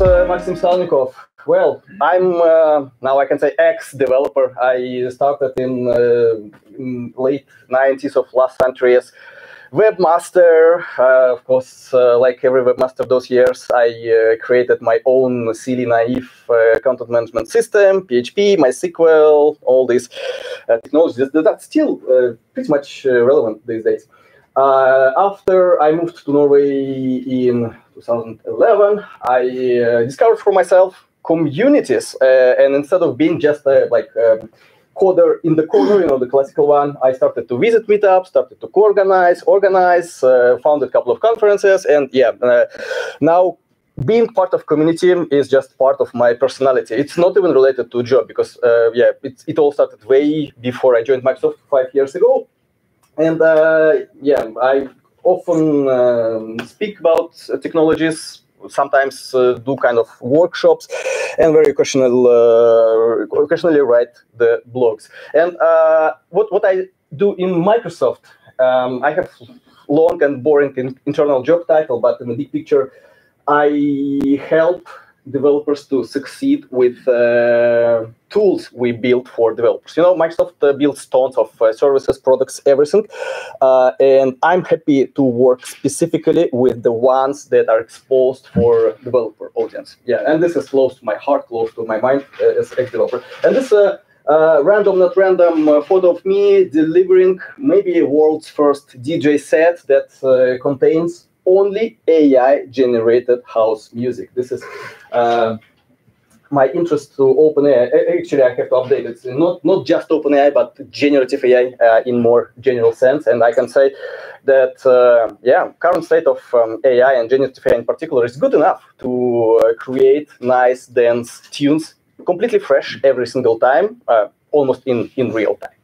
uh, Maxim Salnikov. Well, I'm uh, now I can say ex-developer. I started in, uh, in, late 90s of last century as webmaster. Uh, of course, uh, like every webmaster those years, I uh, created my own silly, naive content management system, PHP, MySQL, all these technologies. That that's still pretty much relevant these days. after I moved to Norway in 2011, I discovered for myself communities. Uh, and instead of being just uh, like um, coder in the corner, you know, the classical one, I started to visit meetups, started to co-organize, organize, uh, founded a couple of conferences, and yeah, now being part of community is just part of my personality. It's not even related to job because uh, yeah, it, it all started way before I joined Microsoft five years ago, and uh, yeah, I often um, speak about technologies sometimes uh, do kind of workshops and very occasional, uh, occasionally write the blogs. And uh, what, what I do in Microsoft, um, I have long and boring in, internal job title, but in the big picture, I help developers to succeed with uh, tools we build for developers. You know, Microsoft uh, builds tons of uh, services, products, everything. Uh, and I'm happy to work specifically with the ones that are exposed for developer audience. Yeah, and this is close to my heart, close to my mind uh, as a developer. And this uh, random, not random photo of me delivering maybe world's first DJ set that contains only AI generated house music. This is uh, my interest to OpenAI. Actually, I have to update it. It's not not just OpenAI, but generative AI uh, in more general sense. And I can say that uh, yeah, current state of um, AI and generative AI in particular is good enough to uh, create nice, dense tunes, completely fresh every single time, uh, almost in in real time.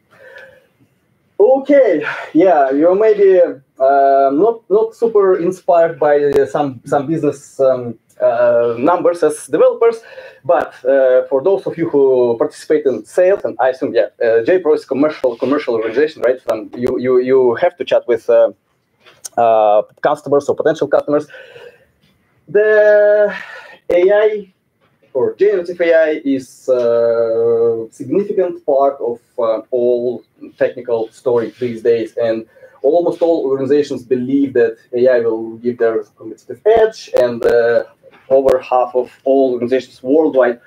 Okay, yeah, you may be uh, not not super inspired by uh, some some business um, uh, numbers as developers, but uh, for those of you who participate in sales, and I assume yeah, uh, JPro is commercial commercial organization, right? Um, you you you have to chat with uh, customers or potential customers. The AI or generative AI is a significant part of uh, all technical story these days. And almost all organizations believe that AI will give their competitive edge. And uh, over half of all organizations worldwide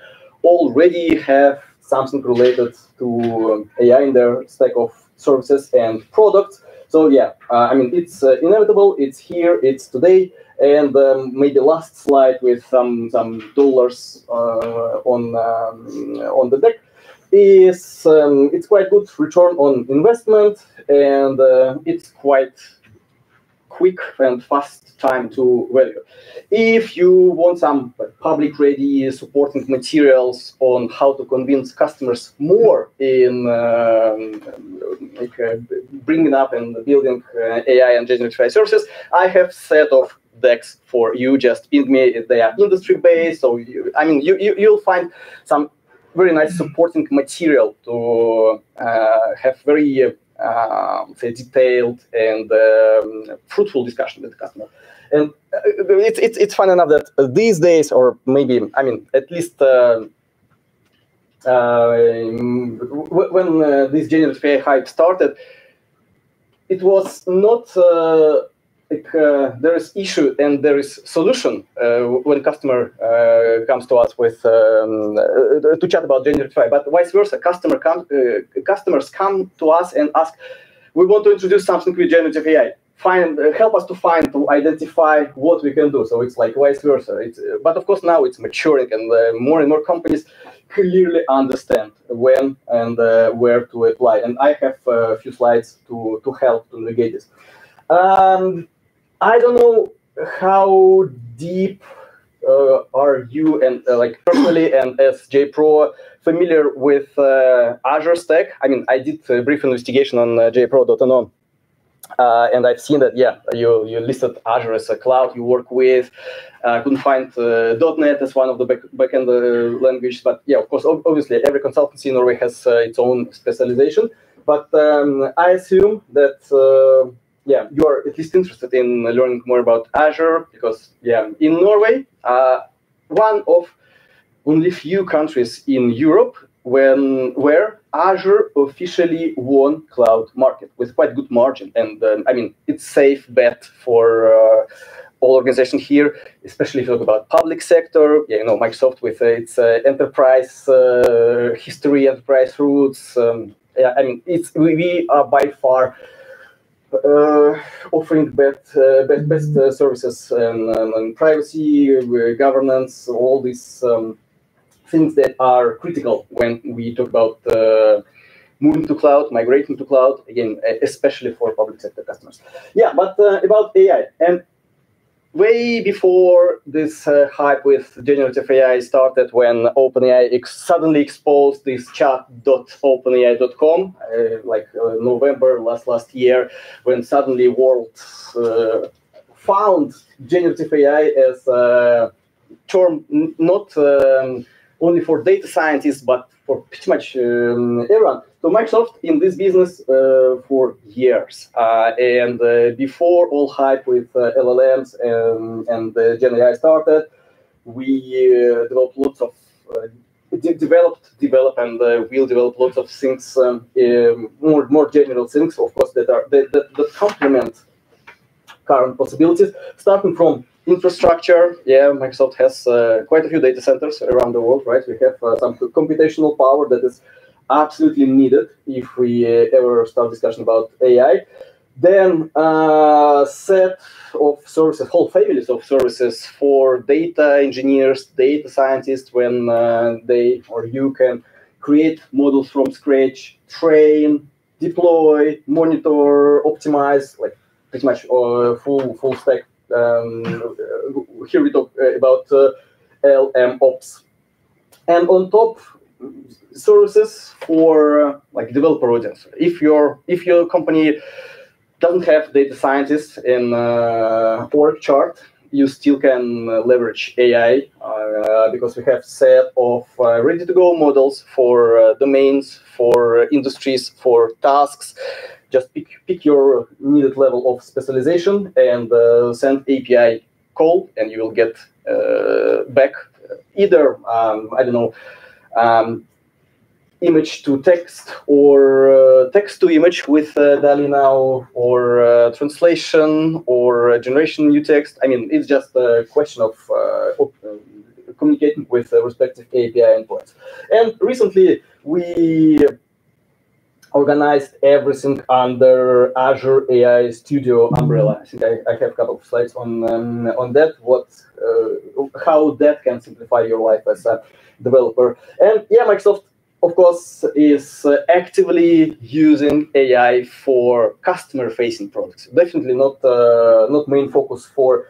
already have something related to um, AI in their stack of services and products. So yeah, uh, I mean, it's uh, inevitable. It's here. It's today and um, maybe last slide with some some dollars uh, on um, on the deck is um, it's quite good return on investment and uh, it's quite quick and fast time to value. If you want some public ready supporting materials on how to convince customers more in um, like, uh, bringing up and building uh, AI and generative services, I have set of decks for you. Just ping me. They are industry based, so you, I mean, you, you you'll find some very nice supporting material to uh, have very uh, say detailed and um, fruitful discussion with the customer. And uh, it's it's it's fun enough that these days, or maybe I mean, at least. Uh, uh, when this generative AI hype started, it was not like uh, there is issue and there is solution uh, when customer uh, comes to us with um, uh, to chat about generative AI, but vice versa, customer come, uh, customers come to us and ask, we want to introduce something with generative AI. Find uh, help us to find to identify what we can do. So it's like vice versa. It's, but of course now it's maturing and more and more companies clearly understand when and where to apply. And I have a few slides to to help to navigate this. Um, I don't know how deep uh, are you and uh, like personally and as JPro familiar with uh, Azure Stack? I mean, I did a brief investigation on uh, jpro.no. Uh, and I've seen that, yeah, you, you listed Azure as a cloud you work with. I uh, couldn't find uh, .NET as one of the back, backend uh, languages, but yeah, of course, obviously, every consultancy in Norway has its own specialization. But um, I assume that yeah, you are at least interested in learning more about Azure because yeah, in Norway, uh, one of only few countries in Europe when where Azure officially won cloud market with quite good margin, and uh, I mean it's safe bet for uh, all organizations here, especially if you talk about public sector. Yeah, you know Microsoft with its uh, enterprise uh, history, enterprise roots. Um, yeah, I mean it's we, we are by far uh, offering best, uh, best, best uh, services and, and privacy, governance, all these um, things that are critical when we talk about moving to cloud, migrating to cloud, again, especially for public sector customers. Yeah, but uh, about AI. And way before this uh, hype with generative AI started, when OpenAI ex suddenly exposed this chat.openai.com, uh, like uh, November last last year, when suddenly world uh, found generative AI as a term not um, only for data scientists but for pretty much um, everyone. So Microsoft in this business uh, for years, uh, and uh, before all hype with uh, LLMs and, and uh, Gen AI started, we uh, developed lots of de developed, develop, and will develop lots of things, um, um, more more general things, of course, that are that, that, that complement current possibilities, starting from infrastructure. Yeah, Microsoft has uh, quite a few data centers around the world, right? We have uh, some computational power that is absolutely needed if we uh, ever start discussion about AI. Then uh, set of services, whole families of services for data engineers, data scientists, when uh, they or you can create models from scratch, train, deploy, monitor, optimize, like pretty much uh, full full stack um, here we talk uh, about uh, LM ops. And on top, services for uh, like developer audience. If your if your company doesn't have data scientists in uh, org chart, you still can uh, leverage AI uh, because we have set of uh, ready-to-go models for domains, for industries, for tasks, just pick, pick your needed level of specialization and uh, send API call, and you will get uh, back either, um, I don't know, um, image to text or uh, text to image with uh, DALL-E now or uh, translation or generation new text. I mean, it's just a question of communicating with the respective API endpoints. And recently, we organized everything under Azure AI Studio umbrella. I think I, I have a couple of slides on um, on that. What uh, how that can simplify your life as a developer. And yeah, Microsoft of course is uh, actively using AI for customer facing products. Definitely not uh, not main focus for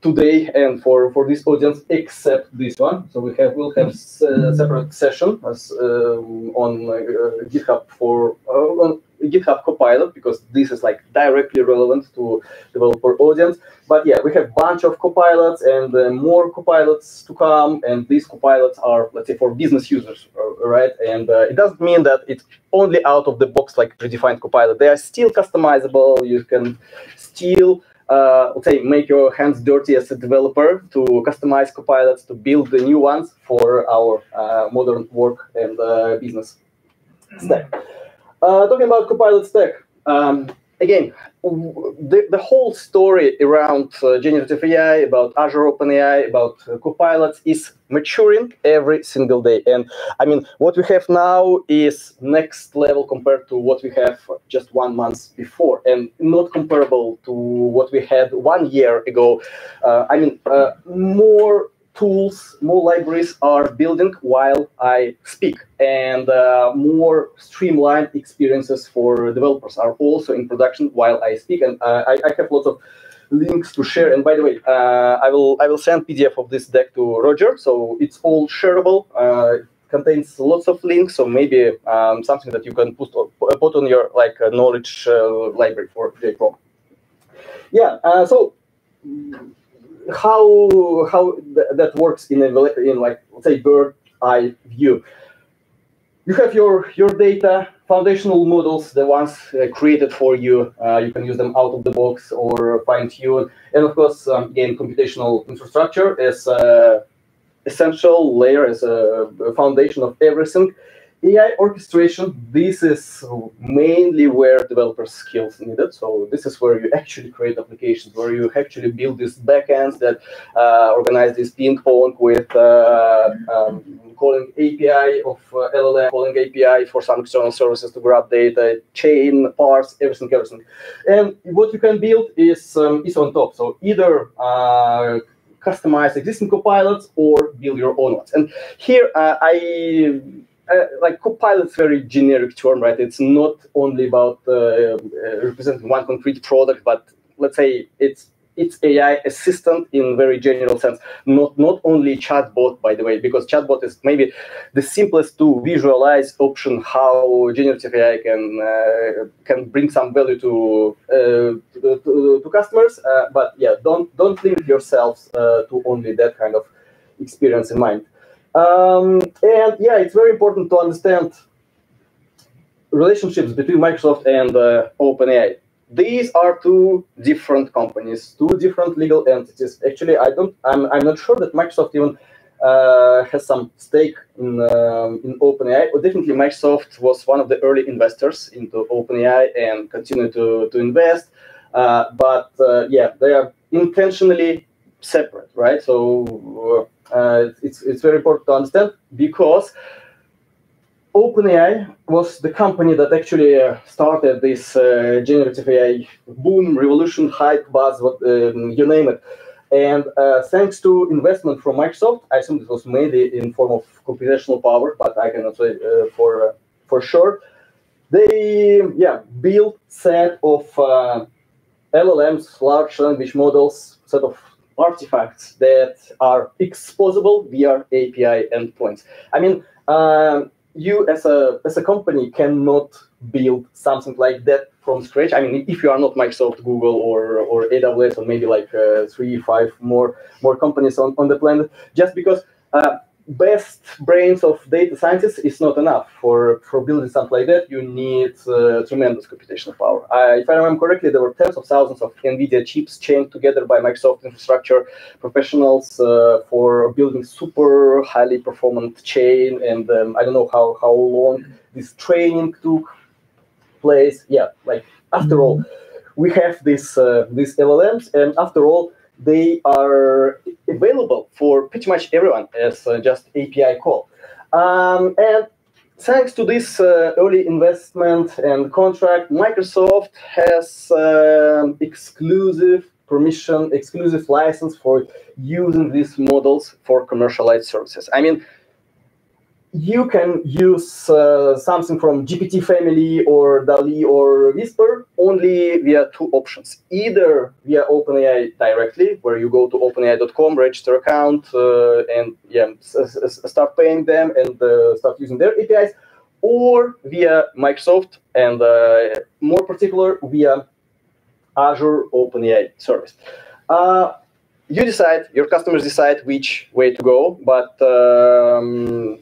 today and for, for this audience except this one. So we have we'll have a separate session as, um, on uh, GitHub for uh, GitHub Copilot because this is like directly relevant to developer audience. But yeah, we have bunch of copilots and uh, more copilots to come. And these copilots are let's say for business users, uh, right? And uh, it doesn't mean that it's only out of the box like predefined copilot. They are still customizable. You can still uh, let's say, make your hands dirty as a developer to customize copilots, to build the new ones for our uh, modern work and uh, business stack. Uh, talking about copilot stack, um, again, the, the whole story around uh, generative AI, about Azure OpenAI, about uh, copilots is maturing every single day. And I mean, what we have now is next level compared to what we have just one month before, and not comparable to what we had one year ago. Uh, I mean, uh, more tools, more libraries are building while I speak, and uh, more streamlined experiences for developers are also in production while I speak. And uh, I, I, have lots of links to share. And by the way, uh, I will I will send PDF of this deck to Roger, so it's all shareable. Uh, contains lots of links, so maybe um, something that you can put on, put on your like uh, knowledge uh, library for JPROM. Yeah, so how how th that works in a in like let's say bird eye view. You have your your data foundational models, the ones uh, created for you. Uh, you can use them out of the box or fine tune, and of course, um, again, computational infrastructure is uh, essential layer, as a foundation of everything. AI orchestration, this is mainly where developer skills needed. So this is where you actually create applications, where you actually build these backends that uh, organize this ping pong with uh, um, calling API of uh, LLM, calling API for some external services to grab data, chain, parse, everything, everything. And what you can build is um, is on top. So either uh, customize existing copilots or build your own ones. And here uh, I uh, like copilot's very generic term, right? It's not only about uh, uh, representing one concrete product, but let's say it's it's AI assistant in very general sense, not not only chatbot, by the way, because chatbot is maybe the simplest to visualize option how generative AI can uh, can bring some value to uh, to, to, to, customers. Uh, but yeah, don't don't limit yourselves to only that kind of experience in mind. Um, and yeah, it's very important to understand relationships between Microsoft and uh, OpenAI. These are two different companies, two different legal entities. Actually, I don't. I'm. I'm not sure that Microsoft even uh, has some stake in um, in OpenAI. But definitely, Microsoft was one of the early investors into OpenAI and continue to to invest. Uh, but uh, yeah, they are intentionally separate, right? So uh, it's, it's very important to understand because OpenAI was the company that actually uh, started this uh, generative AI boom, revolution, hype, buzz, what, um, you name it. And uh, thanks to investment from Microsoft, I assume it was mainly in form of computational power, but I cannot say uh, for uh, for sure. They yeah built set of LLMs, large language models, set of artifacts that are exposable via API endpoints. I mean, um, you as a as a company cannot build something like that from scratch. I mean, if you are not Microsoft, Google, or or AWS, or maybe like uh, three, five more more companies on, on the planet, just because uh, best brains of data scientists is not enough for, for building something like that. You need uh, tremendous computational power. I, if I remember correctly, there were tens of thousands of NVIDIA chips chained together by Microsoft infrastructure professionals uh, for building super highly performant chain. And um, I don't know how, how long this training took place. Yeah, like after all, we have this uh, these LLMs, and after all, they are available for pretty much everyone as uh, just API call. Um, and thanks to this uh, early investment and contract, Microsoft has uh, exclusive permission, exclusive license for using these models for commercialized services. I mean, you can use uh, something from GPT family or DALL-E or Whisper only via two options. Either via OpenAI directly, where you go to openai.com, register account, uh, and yeah, start paying them and uh, start using their APIs, or via Microsoft, and uh, more particular via Azure OpenAI service. Uh, you decide, your customers decide which way to go, but um,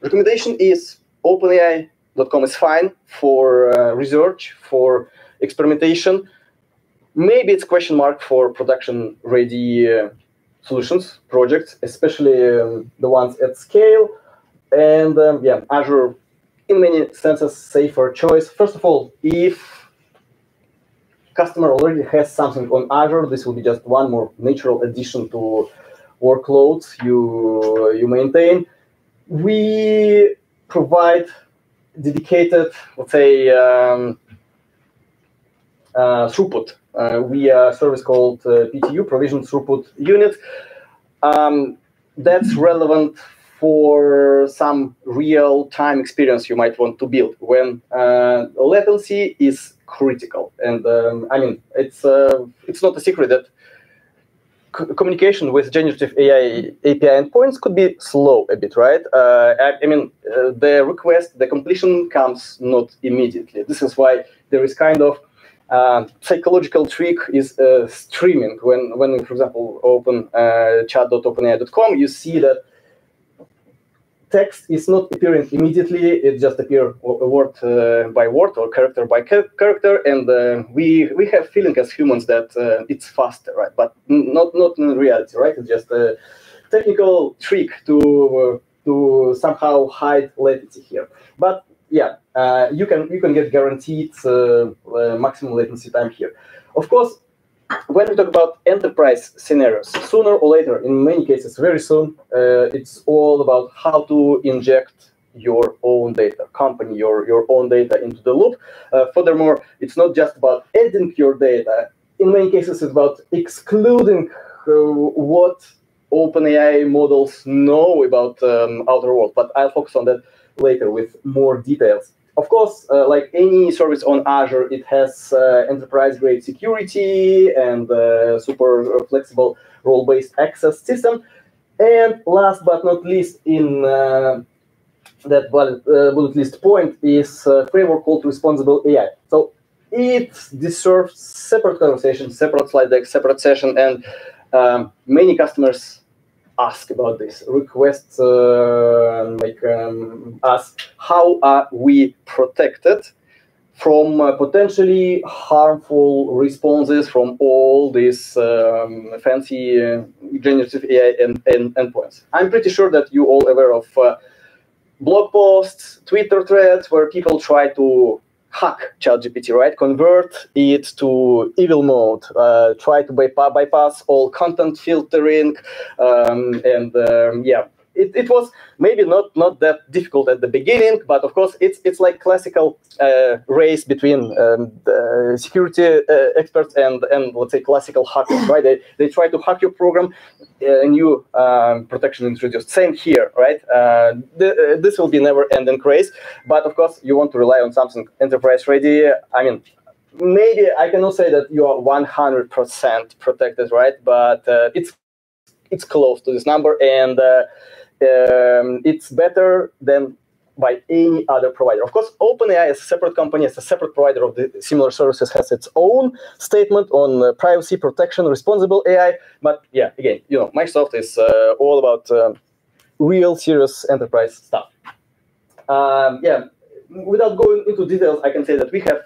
recommendation is OpenAI.com is fine for uh, research, for experimentation. Maybe it's question mark for production ready uh, solutions projects, especially um, the ones at scale. And um, yeah, Azure, in many senses, safer choice. First of all, if customer already has something on Azure, this will be just one more natural addition to workloads you you maintain we provide dedicated, let's say, um, uh, throughput. Uh, we a service called uh, PTU, Provision Throughput Unit. Um, that's relevant for some real-time experience you might want to build when uh, latency is critical. And um, I mean, it's uh, it's not a secret that communication with generative AI API endpoints could be slow a bit, right? Uh, I, I, mean, uh, the request, the completion comes not immediately. This is why there is kind of uh, psychological trick is uh, streaming. When, when, for example, open uh, chat.openai.com, you see that text is not appearing immediately. It just appears word uh, by word or character by character, and uh, we we have feeling as humans that uh, it's faster, right? But not not in reality, right? It's just a technical trick to uh, to somehow hide latency here. But yeah, uh, you can you can get guaranteed uh, maximum latency time here. Of course, when we talk about enterprise scenarios, sooner or later, in many cases, very soon, uh, it's all about how to inject your own data, company your, your own data into the loop. Uh, furthermore, it's not just about adding your data. In many cases, it's about excluding uh, what OpenAI models know about um, outer world. But I'll focus on that later with more details. Of course, uh, like any service on Azure, it has uh, enterprise-grade security and uh, super flexible role-based access system. And last but not least, in uh, that bullet, uh, bullet list point is a framework called Responsible AI. So it deserves separate conversation, separate slide deck, separate session, and um, many customers ask about this, request uh, like um, us, how are we protected from uh, potentially harmful responses from all these um, fancy uh, generative AI endpoints? I'm pretty sure that you all aware of uh, blog posts, Twitter threads where people try to hack ChatGPT, right? Convert it to evil mode, uh, try to bypass all content filtering, um, and um, yeah, it, it was maybe not not that difficult at the beginning, but of course it's it's like classical uh, race between um, security uh, experts and and let's say classical hackers, right? They they try to hack your program, a uh, new um, protection introduced. Same here, right? Uh, th uh, this will be never-ending race, but of course you want to rely on something enterprise ready. I mean, maybe I cannot say that you are 100% protected, right? But uh, it's it's close to this number, and uh, um, it's better than by any other provider. Of course, OpenAI as a separate company, as a separate provider of the similar services, has its own statement on uh, privacy protection, responsible AI. But yeah, again, you know, Microsoft is uh, all about uh, real serious enterprise stuff. Um, yeah, without going into details, I can say that we have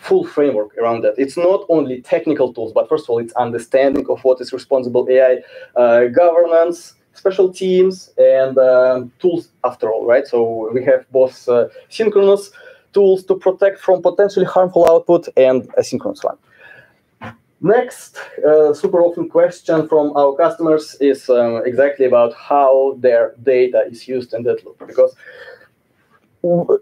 full framework around that. It's not only technical tools, but first of all, it's understanding of what is responsible AI, uh, governance, special teams and um, tools after all, right? So we have both uh, synchronous tools to protect from potentially harmful output and asynchronous one. Next, uh, super often question from our customers is um, exactly about how their data is used in that loop. Because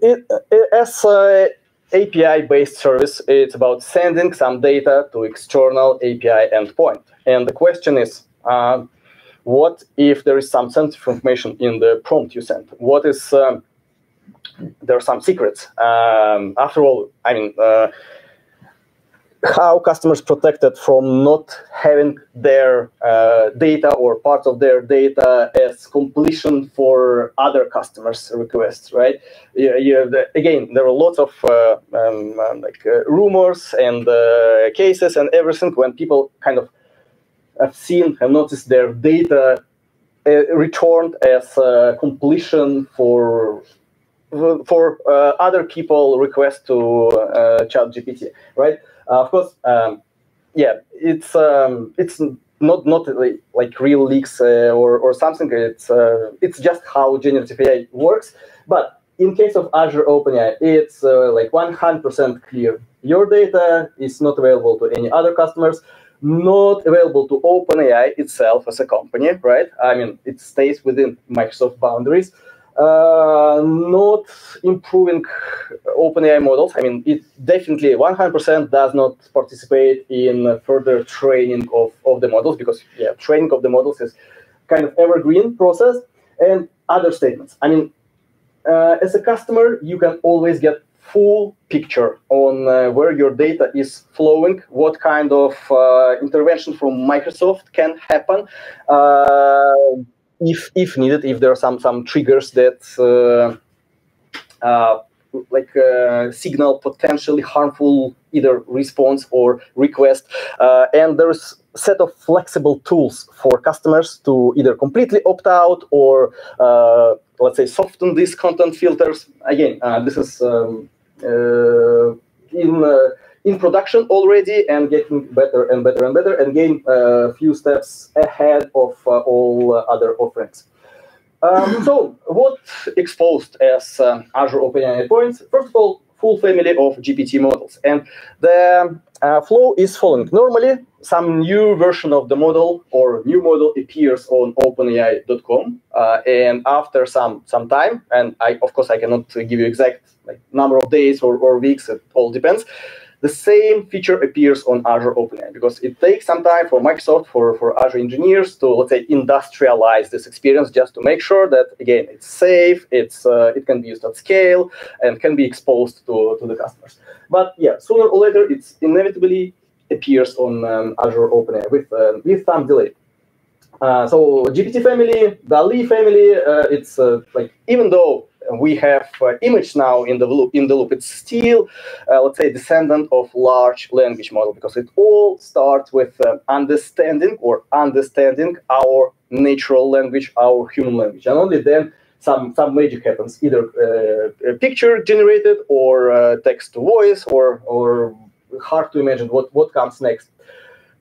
it, it, as an API-based service, it's about sending some data to external API endpoint. And the question is, uh, what if there is some sensitive information in the prompt you sent? What is um, there are some secrets? Um, after all, I mean, uh, how customers protected from not having their uh, data or part of their data as completion for other customers' requests, right? You, you the, again, there are lots of uh, um, um like uh, rumors and uh, cases and everything when people kind of I've seen, I've noticed their data uh, returned as uh, completion for for uh, other people request to uh, ChatGPT, right? Uh, of course, um, yeah, it's um, it's not not like, like real leaks uh, or or something. It's uh, it's just how generative AI works. But in case of Azure OpenAI, it's like 100% clear. Your data is not available to any other customers not available to OpenAI itself as a company, right? I mean, it stays within Microsoft boundaries. Uh, not improving OpenAI models. I mean, it definitely 100% does not participate in further training of, of the models because, yeah, training of the models is kind of evergreen process and other statements. I mean, uh, as a customer, you can always get full picture on uh, where your data is flowing, what kind of uh, intervention from Microsoft can happen, uh, if if needed, if there are some some triggers that uh, uh, like uh, signal potentially harmful either response or request, and there's set of flexible tools for customers to either completely opt out or let's say soften these content filters. Again this is um, in uh, in production already and getting better and better and better and gain a few steps ahead of uh, all other offerings. Um, so, what exposed as Azure OpenAI points? First of all, full family of GPT models. And the uh, flow is following. Normally, some new version of the model or new model appears on OpenAI.com, uh, and after some some time, and I of course I cannot give you exact like number of days or, or weeks. It all depends the same feature appears on Azure OpenAI because it takes some time for Microsoft, for, for Azure engineers to, let's say, industrialize this experience just to make sure that, again, it's safe, it's, uh, it can be used at scale, and can be exposed to, to the customers. But yeah, sooner or later, it inevitably appears on um, Azure OpenAI with, uh, with some delay. Uh, so GPT family, DALL-E family, uh, it's uh, like, even though we have uh, image now in the loop. In the loop, it's still, uh, let's say, descendant of large language model because it all starts with uh, understanding or understanding our natural language, our human language, and only then some some magic happens. Either uh, picture generated or uh, text to voice, or or hard to imagine what what comes next.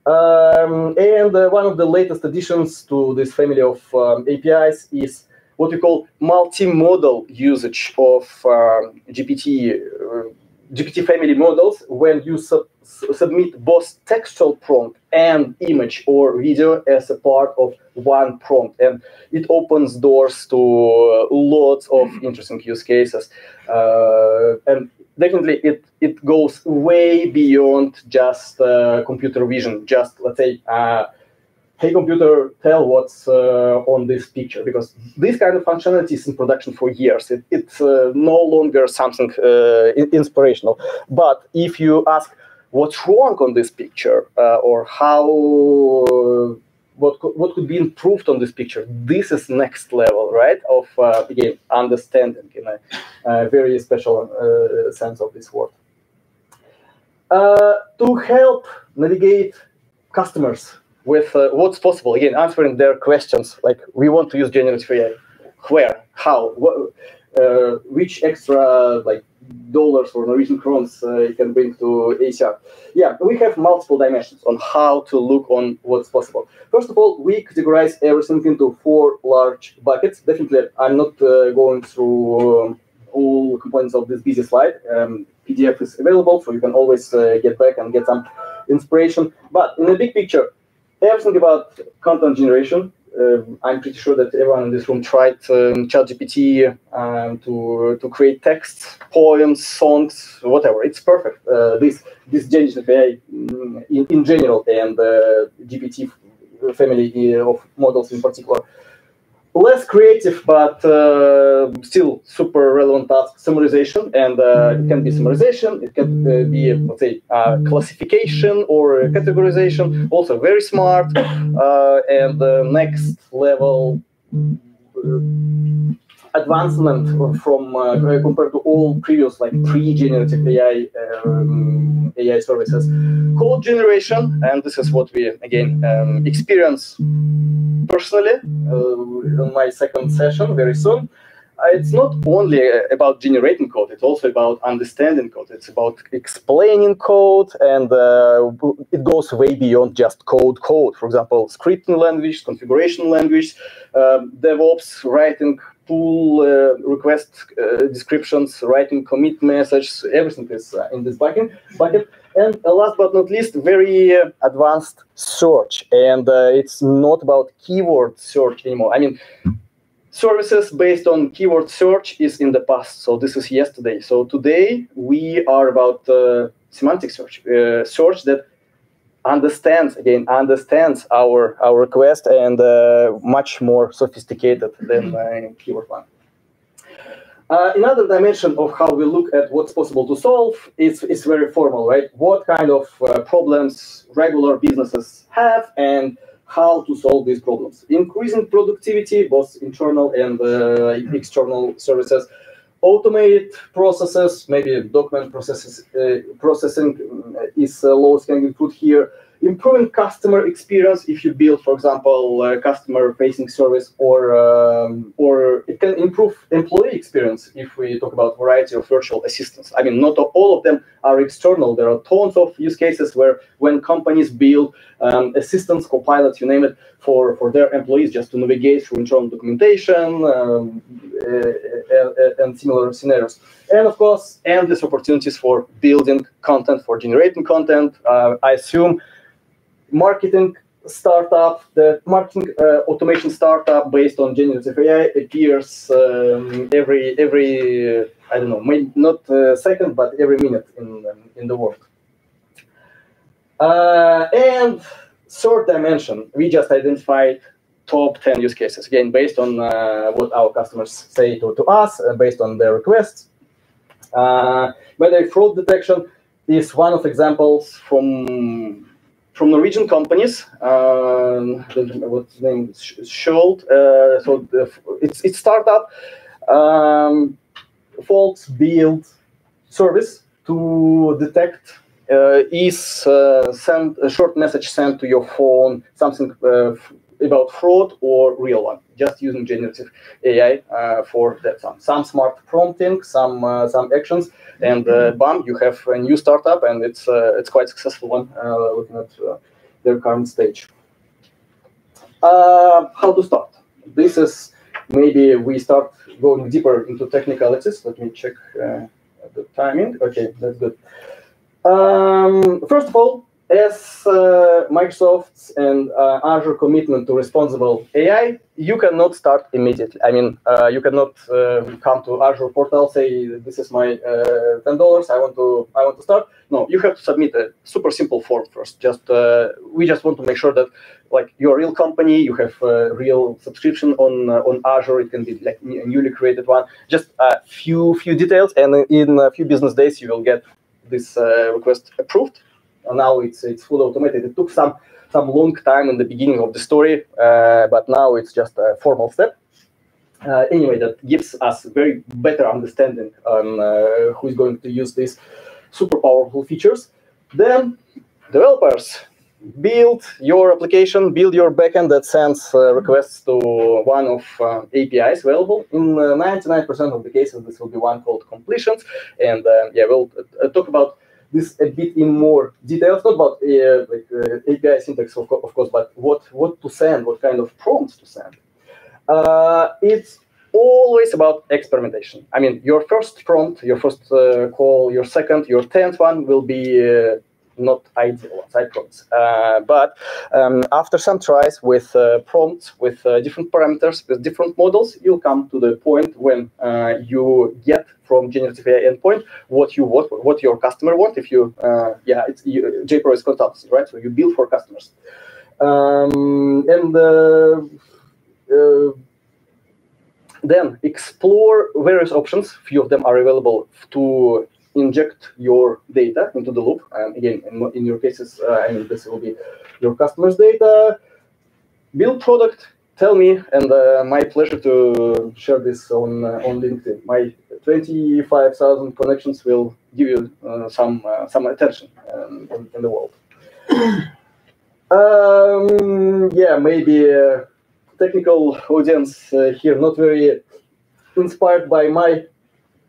Um, and one of the latest additions to this family of um, APIs is what we call multimodal usage of um, GPT uh, GPT family models when you sub submit both textual prompt and image or video as a part of one prompt, and it opens doors to lots of interesting use cases. Uh, and definitely, it it goes way beyond just uh, computer vision. Just let's say uh, hey computer, tell what's uh, on this picture, because this kind of functionality is in production for years. It, it's uh, no longer something uh, inspirational. But if you ask what's wrong on this picture uh, or how what could, what could be improved on this picture, this is next level, right? Of uh, again understanding in a, a very special uh, sense of this word. to help navigate customers with uh, what's possible. Again, answering their questions like we want to use generative AI. Where? How? What, uh, which extra like dollars or Norwegian crowns uh, you can bring to ACR? Yeah, we have multiple dimensions on how to look on what's possible. First of all, we categorize everything into four large buckets. Definitely, I'm not uh, going through um, all components of this busy slide. Um, PDF is available, so you can always uh, get back and get some inspiration. But in the big picture, everything about content generation. Uh, I'm pretty sure that everyone in this room tried um, ChatGPT um, to to create texts, poems, songs, whatever. It's perfect. Uh, this this generative AI in, in general and uh, GPT family of models in particular less creative, but uh, still super relevant task summarization. And uh, it can be summarization, it can uh, be, let's say, classification or categorization. Also very smart. Uh, and the next level advancement from uh, compared to all previous like pre-generative AI um, AI services. Code generation, and this is what we again um, experience personally uh, on my second session very soon. Uh, it's not only uh, about generating code, it's also about understanding code. It's about explaining code, and uh, it goes way beyond just code code. For example, scripting language, configuration language, um, DevOps, writing pull uh, request uh, descriptions, writing commit messages, everything is uh, in this bucket. bucket. And last but not least, very advanced search. And it's not about keyword search anymore. I mean, services based on keyword search is in the past. So this is yesterday. So today we are about uh, semantic search, uh, search that understands again understands our our request and uh, much more sophisticated than uh, keyword one. Uh, another dimension of how we look at what's possible to solve is, is very formal, right? What kind of uh, problems regular businesses have and how to solve these problems. Increasing productivity, both internal and uh, external services, automate processes, maybe document processes, uh, processing is uh, lowest hanging fruit here. improving customer experience if you build, for example, customer-facing service, or um, or it can improve employee experience if we talk about variety of virtual assistants. I mean, not all of them are external. There are tons of use cases where when companies build um, assistants, co-pilots, you name it, for, for their employees just to navigate through internal documentation um, uh, and similar scenarios. And of course, endless opportunities for building content, for generating content. Uh, I assume marketing startup, the marketing uh, automation startup based on generative AI appears um, every every uh, I don't know, maybe not uh, second, but every minute in um, in the world. Uh, and third dimension, we just identified top 10 use cases, again, based on uh, what our customers say to, to us, uh, based on their requests. Uh, whether fraud detection is one of examples from from Norwegian companies. Um, what's the name? Schuld. Uh, so the, it's it's startup. Um, folks build service to detect is uh, send a short message sent to your phone something uh, about fraud or real one just using generative AI uh, for that some some smart prompting some uh, some actions and uh, bam you have a new startup and it's it's quite successful one looking at their current stage. How to start? This is maybe we start going deeper into technicalities. Let me check the timing. Okay that's good um, first of all, as uh, Microsoft's and uh, Azure commitment to responsible AI, you cannot start immediately. I mean, uh, you cannot uh, come to Azure portal, say, "This is my uh, ten dollars. I want to, I want to start." No, you have to submit a super simple form first. Just uh, we just want to make sure that, like, you're a real company, you have a real subscription on on Azure. It can be like a newly created one. Just a few few details, and in a few business days, you will get this uh, request approved. And now it's it's fully automated. It took some some long time in the beginning of the story, uh, but now it's just a formal step. Uh, anyway, that gives us very better understanding on who is going to use these super powerful features. Then developers build your application, build your backend that sends uh, requests to one of uh, APIs available. In 99% uh, of the cases, this will be one called completions. And yeah, we'll talk about this a bit in more details, not about uh, like uh, API syntax, of, co of, course, but what what to send, what kind of prompts to send. Uh, it's always about experimentation. I mean, your first prompt, your first call, your second, your tenth one will be not ideal side prompts. Uh, but um, after some tries with uh, prompts, with uh, different parameters, with different models, you'll come to the point when uh, you get from generative AI endpoint what you want, what your customer want. If you, uh, yeah, it's you, JPro is consultancy, right? So you build for customers. Um, and uh, then explore various options. Few of them are available to inject your data into the loop. And again, in, in your cases, uh, I mean, this will be your customers' data. Build product, tell me, and uh, my pleasure to share this on uh, on LinkedIn. My 25,000 connections will give you uh, some uh, some attention um, in, in, the world. um, yeah, maybe technical audience uh, here not very inspired by my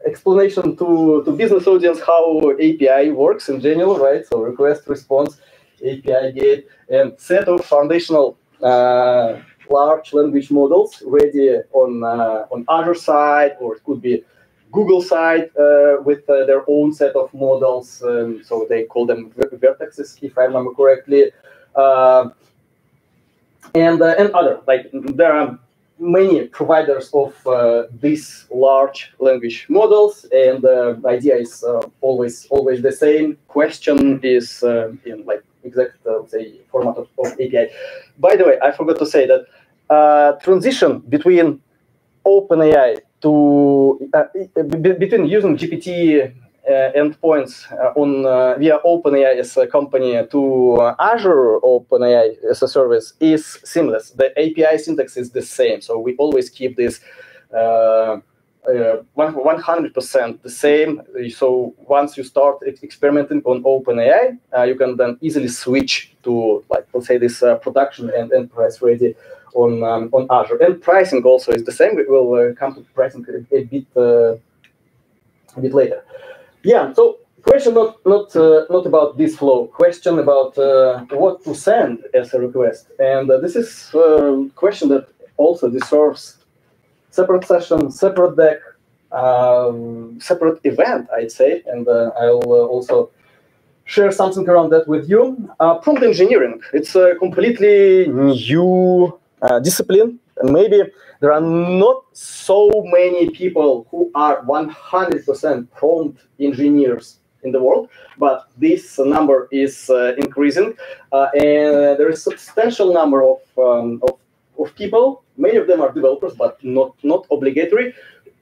explanation to, to business audience how API works in general, right? So request, response, API gate, and set of foundational uh, large language models ready on uh, on Azure side, or it could be Google side uh, with uh, their own set of models. Um, so they call them vertexes, if I remember correctly. Uh, and uh, and other like there are many providers of uh, these large language models, and uh, the idea is uh, always always the same. Question is uh, in like exact uh, say format of, of, API. By the way, I forgot to say that uh, transition between OpenAI to between using GPT uh, endpoints uh, on uh, via OpenAI as a company to Azure OpenAI as a service is seamless. The API syntax is the same, so we always keep this uh, 100% the same. So once you start experimenting on OpenAI, uh, you can then easily switch to, like, let's say, this uh, production and enterprise ready on um, on Azure. And pricing also is the same. We will uh, come to pricing a, bit uh, a bit later. Yeah. So question not not uh, not about this flow. Question about what to send as a request. And this is a question that also deserves separate session, separate deck, um, separate event, I'd say, and uh, I'll uh, also share something around that with you. Uh, prompt engineering, it's a completely new uh, discipline, maybe there are not so many people who are 100% prompt engineers in the world, but this number is uh, increasing, uh, and there is substantial number of, um, of, of people many of them are developers, but not, not obligatory,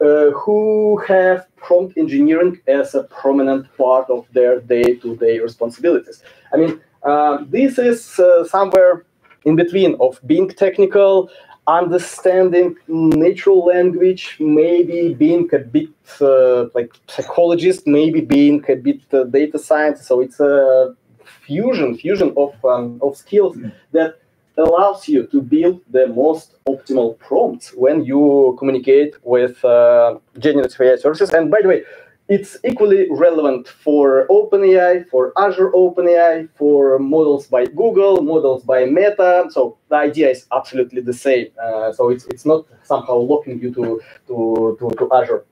uh, who have prompt engineering as a prominent part of their day-to-day responsibilities. I mean, uh, this is uh, somewhere in between of being technical, understanding natural language, maybe being a bit uh, like psychologist, maybe being a bit uh, data science. So it's a fusion, fusion of um, of skills that allows you to build the most optimal prompts when you communicate with uh, generative AI services. And by the way, it's equally relevant for OpenAI, for Azure OpenAI, for models by Google, models by Meta. So the idea is absolutely the same. Uh, so it's it's not somehow locking you to to to, to Azure.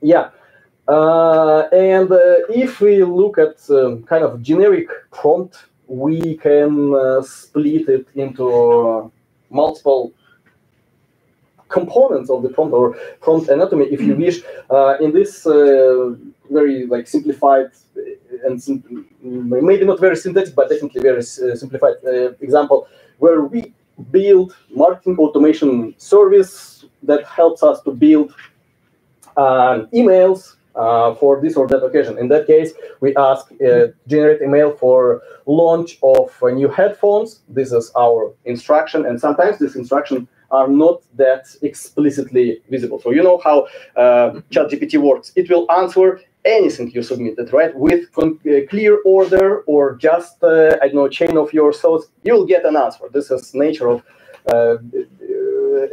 Yeah. Uh, and uh, if we look at um, kind of generic prompt we can uh, split it into multiple components of the prompt or prompt anatomy if you wish uh, in this uh, very like simplified and sim maybe not very synthetic but definitely very uh, simplified uh, example where we build marketing automation service that helps us to build uh, emails uh, for this or that occasion. In that case, we ask uh, generate email for launch of uh, new headphones. This is our instruction, and sometimes this instruction are not that explicitly visible. So you know how uh, ChatGPT works. It will answer anything you submitted, right? With uh, clear order or just, uh, I don't know, chain of your thoughts, you'll get an answer. This is nature of uh,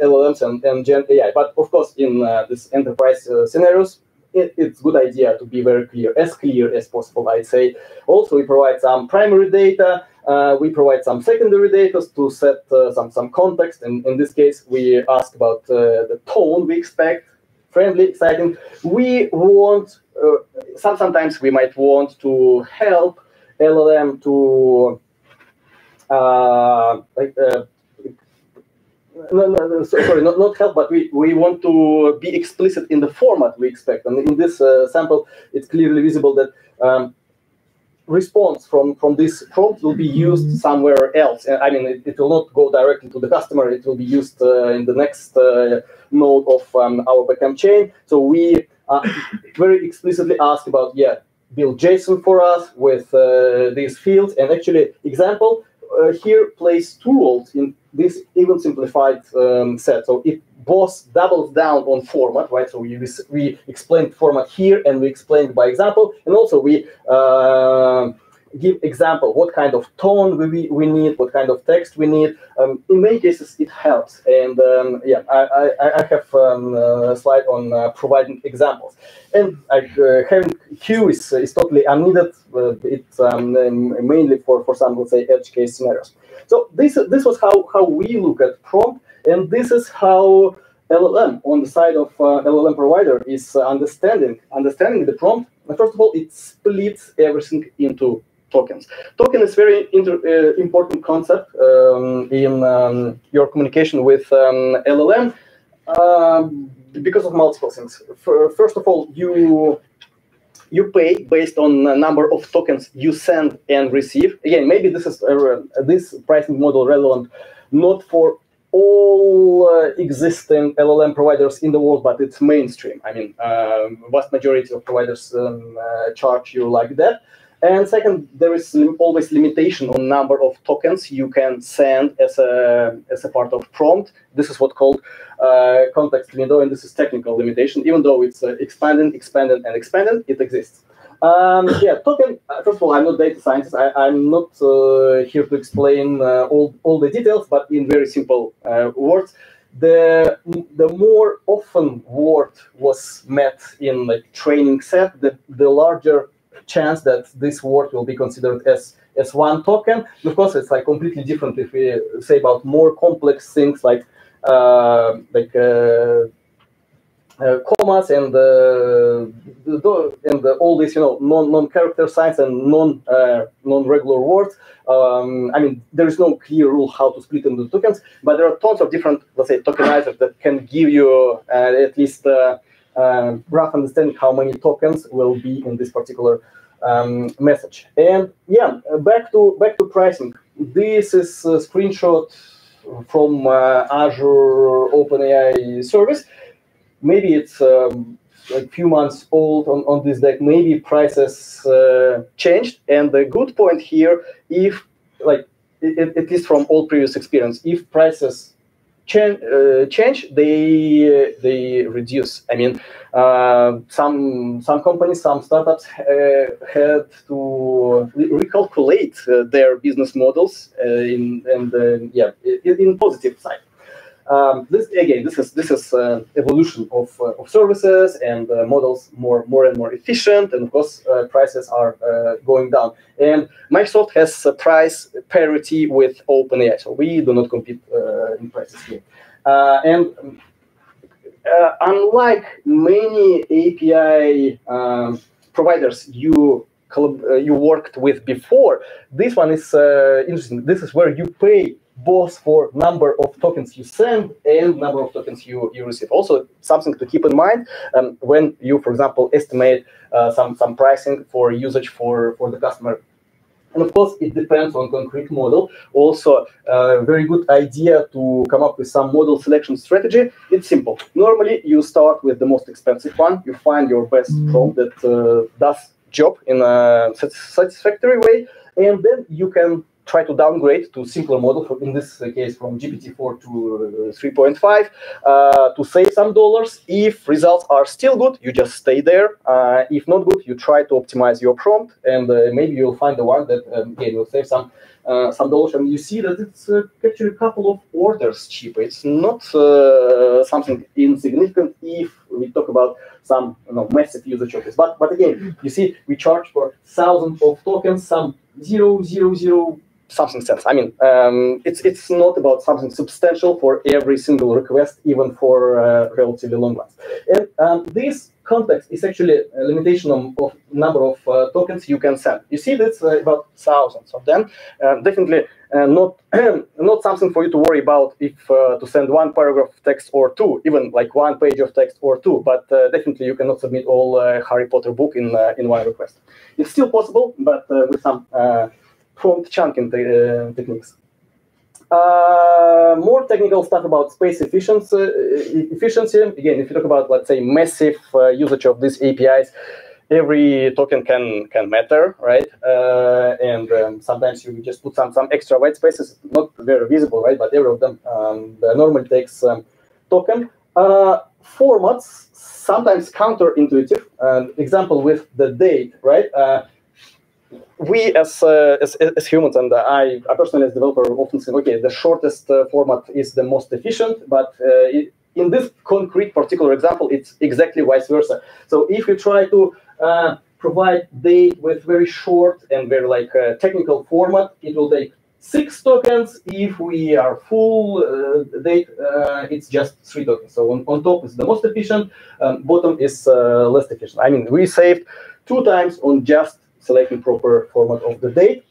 LLMs and, and Gen AI. But of course, in uh, this enterprise uh, scenarios, it, it's good idea to be very clear, as clear as possible, I'd say. Also, we provide some primary data. Uh, we provide some secondary data to set uh, some, some context. And in this case, we ask about uh, the tone we expect, friendly, exciting. We want, uh, some, sometimes we might want to help LLM to uh, like, uh, no, no, no, sorry, not, not help, but we, we want to be explicit in the format we expect. And in this sample, it's clearly visible that um, response from, from this prompt will be used somewhere else. I mean, it, it will not go directly to the customer. It will be used uh, in the next uh, node of um, our backend chain. So we uh, very explicitly ask about, yeah, build JSON for us with uh, these fields. And actually, example, uh, here place two roles in this even simplified um, set. So it both doubles down on format, right? So we, we explained format here and we explained by example, and also we uh, give example what kind of tone we, we need, what kind of text we need. Um, in many cases, it helps. And um, yeah, I, I, I have um, a slide on uh, providing examples. And uh, having Q is, is totally unneeded. Uh, it's um, mainly for, for some, let's say, edge case scenarios. So this, this was how, how we look at prompt, and this is how LLM on the side of uh, LLM provider is uh, understanding understanding the prompt. First of all, it splits everything into tokens. Token is very inter, uh, important concept um, in um, your communication with um, LLM um, because of multiple things. First of all, you you pay based on the number of tokens you send and receive. Again, maybe this is uh, this pricing model relevant not for all uh, existing LLM providers in the world, but it's mainstream. I mean, um, vast majority of providers um, uh, charge you like that. And second, there is always limitation on number of tokens you can send as a as a part of prompt. This is what called uh, context window, and this is technical limitation. Even though it's uh, expanded, expanded, and expanded, it exists. Um, yeah, token. Uh, first of all, I'm not data scientist. I, am not uh, here to explain uh, all all the details, but in very simple words the the more often word was met in like training set, the, the larger chance that this word will be considered as as one token. Of course, it's like completely different if we say about more complex things like uh, like uh, uh, commas and uh, and all these you know non non character signs and non uh, non regular words. Um, I mean, there is no clear rule how to split into tokens, but there are tons of different let's say tokenizers that can give you uh, at least uh, uh, rough understanding how many tokens will be in this particular um, message. And yeah, back to back to pricing. This is a screenshot from Azure OpenAI service maybe it's um, a few months old on, on this deck. Maybe prices uh, changed. And the good point here, if like at least from all previous experience, if prices change, uh, change they uh, they reduce. I mean, uh, some some companies, some startups uh, had to recalculate uh, their business models in and yeah in, in positive side. Um, this again, this is this is uh, evolution of, uh, of services and uh, models more more and more efficient, and of course uh, prices are uh, going down. And Microsoft has a price parity with OpenAI, so we do not compete uh, in prices here. and unlike many API um, providers you you worked with before, this one is interesting. This is where you pay both for number of tokens you send and number of tokens you, you receive. Also, something to keep in mind um, when you, for example, estimate uh, some, some pricing for usage for, for the customer. And of course, it depends on concrete model. Also, a uh, very good idea to come up with some model selection strategy. It's simple. Normally, you start with the most expensive one. You find your best mm-hmm. prompt that uh, does job in a satisfactory way, and then you can try to downgrade to simpler model, for, in this case from GPT-4 to uh, 3.5, uh, to save some dollars. If results are still good, you just stay there. Uh, if not good, you try to optimize your prompt, and uh, maybe you'll find the one that um, again will save some uh, some dollars. And you see that it's uh, actually a couple of orders cheaper. It's not something insignificant if we talk about some you know, massive of this. But but again, you see, we charge for thousands of tokens, some zero zero zero something cents. I mean, um, it's it's not about something substantial for every single request, even for uh, relatively long ones. And um, this context is actually a limitation of, of number of uh, tokens you can send. You see, that's uh, about thousands of them. Uh, definitely uh, not not something for you to worry about if uh, to send one paragraph of text or two, even like one page of text or two. But definitely, you cannot submit all Harry Potter book in in one request. It's still possible, but with some prompt chunking te uh, techniques. Uh, more technical stuff about space efficiency, uh, efficiency. Again, if you talk about, let's say, massive uh, usage of these APIs, every token can can matter, right? Uh, and um, sometimes you just put some some extra white spaces, not very visible, right? But every of them um, normally takes um, token. Uh, formats sometimes counterintuitive. An example with the date, right? We as, uh, as, as humans and I, I personally as developer often think okay the shortest uh, format is the most efficient but uh, it, in this concrete particular example it's exactly vice versa. So if you try to uh, provide date with very short and very like uh, technical format it will take six tokens. If we are full uh, date it's just three tokens. So on, on top is the most efficient um, bottom is less efficient. I mean we saved two times on just selecting proper format of the date.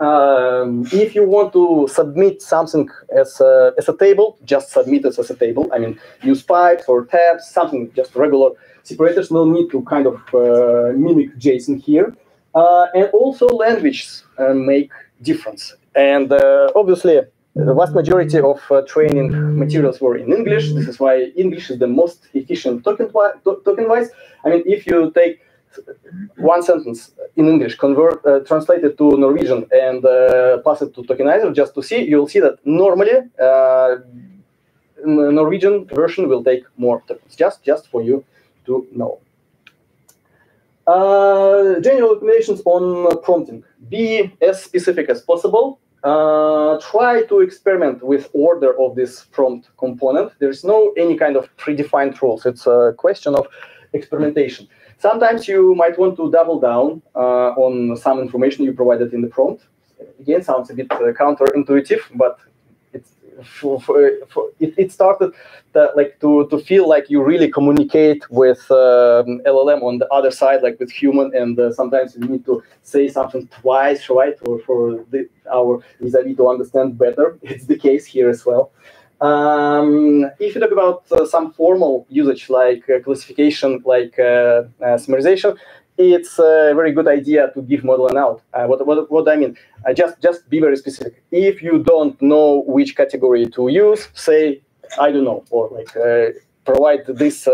Um, if you want to submit something as a, as a table, just submit it as a table. I mean, use pipes or tabs, something just regular separators. No need to kind of uh, mimic JSON here. Uh, and also languages uh, make difference. And uh, obviously, the vast majority of uh, training materials were in English. This is why English is the most efficient token-wise. I mean, if you take one sentence in English, convert, uh, translate it to Norwegian, and uh, pass it to tokenizer just to see, you'll see that normally uh, Norwegian version will take more tokens. Just, just for you to know. Uh, general recommendations on prompting. Be as specific as possible. Uh, try to experiment with order of this prompt component. There's no any kind of predefined rules. It's a question of experimentation. Sometimes you might want to double down uh, on some information you provided in the prompt. Again, sounds a bit uh, counterintuitive, but it's for, for, it, it, started to, like to, to feel like you really communicate with um, LLM on the other side, like with human, and uh, sometimes you need to say something twice, right, for, for the, our vis-a-vis to understand better. It's the case here as well. Um, if you talk about uh, some formal usage like uh, classification, like uh, uh summarization, it's a very good idea to give model an out. Uh, what, what, what I mean, uh, just just be very specific. If you don't know which category to use, say I don't know, or like provide this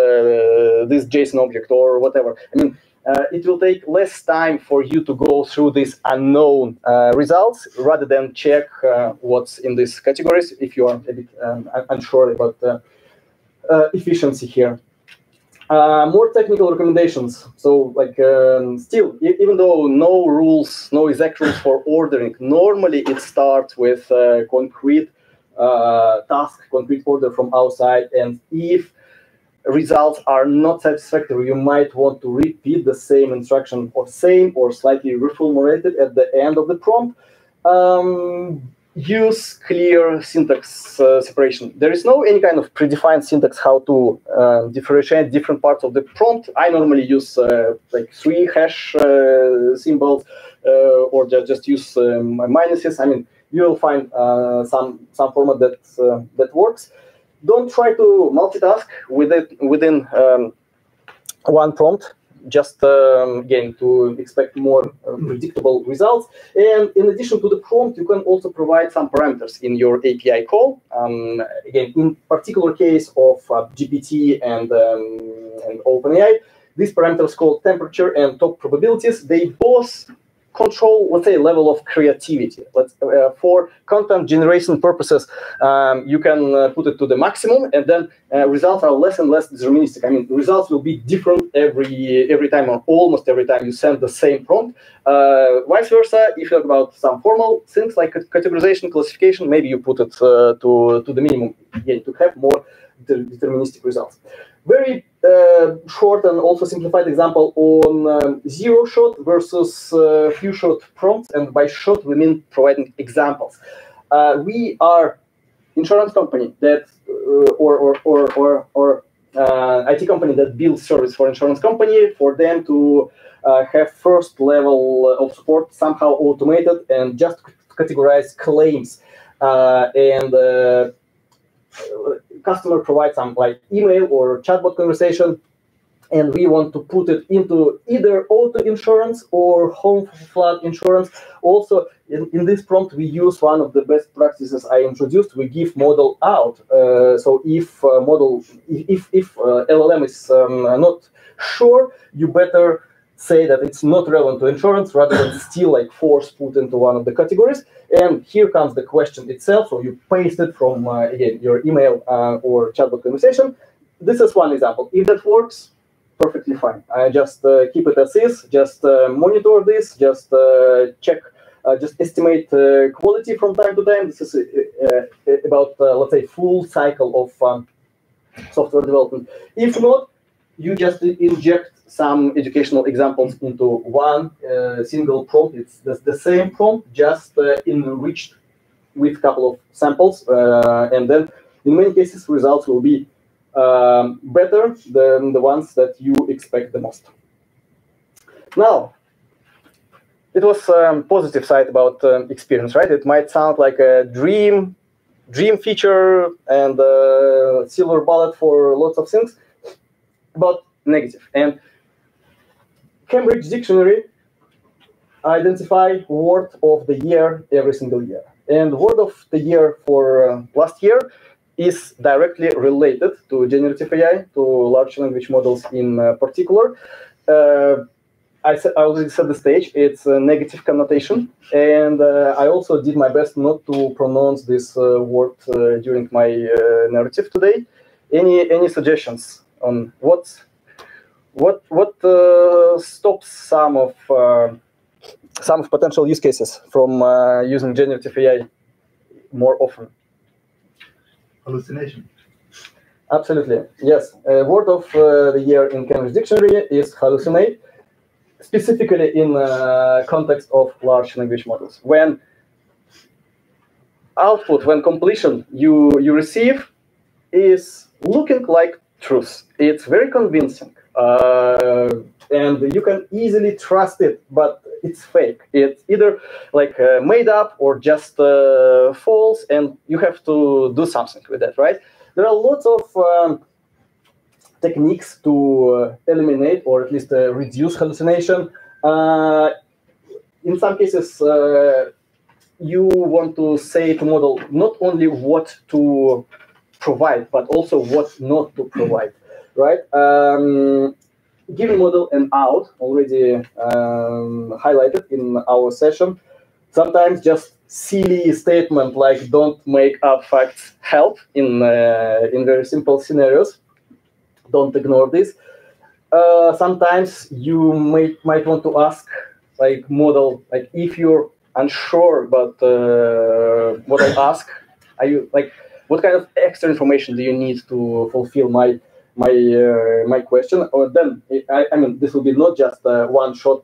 this JSON object or whatever. I mean, uh, it will take less time for you to go through these unknown uh, results rather than check uh, what's in these categories if you are a bit um, unsure about uh, efficiency here. Uh, more technical recommendations. So, like, um, still, even though no rules, no exact rules for ordering, normally it starts with concrete task, concrete order from outside, and if results are not satisfactory, you might want to repeat the same instruction or same or slightly reformulated at the end of the prompt. Um, use clear syntax uh, separation. There is no any kind of predefined syntax how to uh, differentiate different parts of the prompt. I normally use uh, like three hash uh, symbols uh, or just, just use um, minuses. I mean, you will find uh, some some format that that works don't try to multitask within within um, one prompt just um, again to expect more uh, predictable results. And in addition to the prompt, you can also provide some parameters in your API call. Um, again, in particular case of uh, GPT and, um, and OpenAI, these parameters called temperature and top probabilities, they both control, let's say, level of creativity. Let's, uh, for content generation purposes, um, you can uh, put it to the maximum, and then uh, results are less and less deterministic. I mean, results will be different every every time, or almost every time you send the same prompt. Uh, vice versa, if you talk about some formal things like categorization, classification, maybe you put it uh, to to the minimum again to have more deterministic results. Very uh, short and also simplified example on um, zero shot versus uh, few shot prompts. And by shot, we mean providing examples. Uh, we are insurance company that, uh, or, or, or, or, or uh, IT company that builds service for insurance company for them to uh, have first level of support somehow automated and just categorize claims and customer provides some like email or chatbot conversation, and we want to put it into either auto insurance or home flood insurance. Also, in, in this prompt, we use one of the best practices I introduced. We give model out. Uh, so if uh, model, if if uh, LLM is um, not sure, you better say that it's not relevant to insurance rather than still like force put into one of the categories. And here comes the question itself. So you paste it from, uh, again, your email uh, or chatbot conversation. This is one example. If that works, perfectly fine. I just uh, keep it as is, just uh, monitor this, just uh, check, uh, just estimate quality from time to time. This is about, let's say, full cycle of um, software development. If not, you just inject some educational examples into one uh, single prompt. It's the, the, same prompt, just uh, enriched with a couple of samples. Uh, and then in many cases, results will be um, better than the ones that you expect the most. Now, it was a um, positive side about um, experience, right? It might sound like a dream, dream feature and a silver bullet for lots of things, but negative. And Cambridge Dictionary identify word of the year every single year. And word of the year for uh, last year is directly related to generative AI, to large language models in uh, particular. Uh, I, I already set the stage. It's a negative connotation, and uh, I also did my best not to pronounce this uh, word uh, during my narrative today. Any any suggestions on what what what uh, stops some of uh, some of potential use cases from using generative AI more often? Hallucination. Absolutely, yes. word of the year in Cambridge Dictionary is hallucinate specifically in the context of large language models. When output, when completion you, you receive is looking like truth. It's very convincing. Uh, and you can easily trust it, but it's fake. It's either like uh, made up or just uh, false, and you have to do something with that, right? There are lots of um, techniques to uh, eliminate or at least uh, reduce hallucination. Uh, in some cases, you want to say to model not only what to provide, but also what not to provide, right? Um, giving model an out already um, highlighted in our session. Sometimes just silly statement like "don't make up facts" help in uh, in very simple scenarios don't ignore this. Uh, sometimes you might might want to ask like model like if you're unsure about uh, what I ask, are you like what kind of extra information do you need to fulfill my my uh, my question? Or then I, I, mean this will be not just a one shot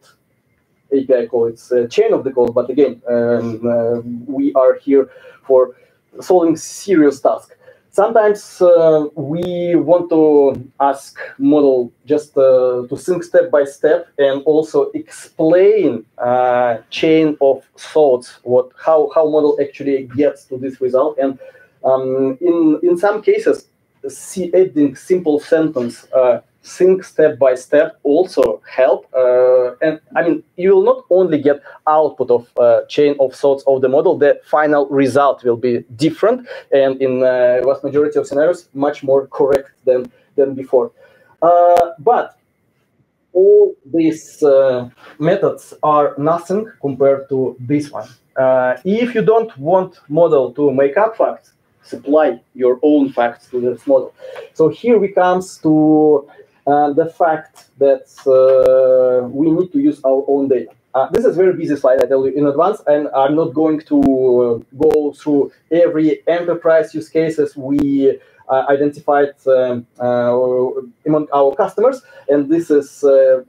API call; it's a chain of the calls. But again, um, uh, we are here for solving serious tasks. Sometimes uh, we want to ask model just uh, to think step by step and also explain uh, chain of thoughts, what how how model actually gets to this result. And um, in in some cases, see, adding simple sentence uh, think step by step also help. Uh, and I mean, you will not only get output of uh, chain of thoughts of the model, the final result will be different and in uh, vast majority of scenarios, much more correct than, than before. Uh, but all these uh, methods are nothing compared to this one. Uh, if you don't want model to make up facts, supply your own facts to this model. So here we comes to and the fact that uh, we need to use our own data. Uh, this is very busy slide, I tell you in advance, and I'm not going to uh, go through every enterprise use cases we uh, identified um, uh, among our customers, and this is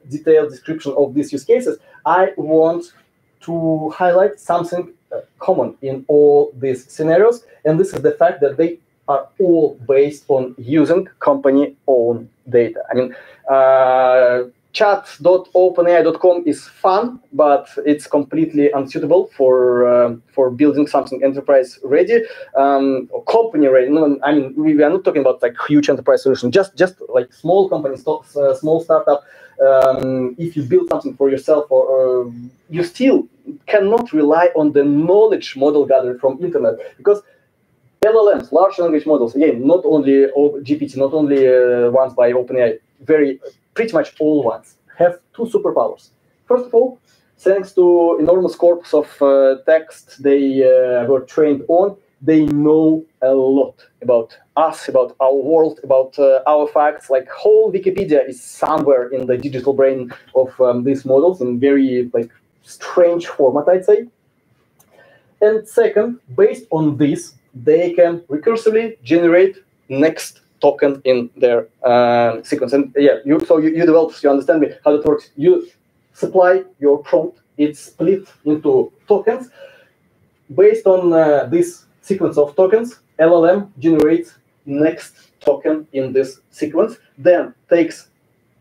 detailed description of these use cases. I want to highlight something uh, common in all these scenarios, and this is the fact that they are all based on using company-owned data. I mean, uh, chat.openai.com is fun, but it's completely unsuitable for uh, for building something enterprise ready um, or company ready. No, I mean, we, are not talking about like huge enterprise solution. Just just like small companies, uh, small startup. Um, if you build something for yourself, or, or you still cannot rely on the knowledge model gathered from internet because LLMs, large language models, again, not only GPT, not only uh, ones by OpenAI, very pretty much all ones have two superpowers. First of all, thanks to enormous corpus of uh, text they uh, were trained on, they know a lot about us, about our world, about uh, our facts. Like whole Wikipedia is somewhere in the digital brain of um, these models in very like strange format, I'd say. And second, based on this, they can recursively generate next token in their uh, sequence. And yeah, you, so you, you developers, you understand me how it works. You supply your prompt, it's split into tokens. Based on uh, this sequence of tokens, LLM generates next token in this sequence, then takes